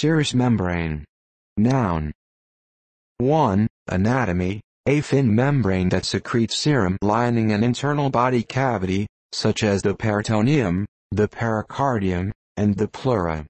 Serous membrane. Noun. 1. Anatomy, a thin membrane that secretes serum lining an internal body cavity, such as the peritoneum, the pericardium, and the pleura.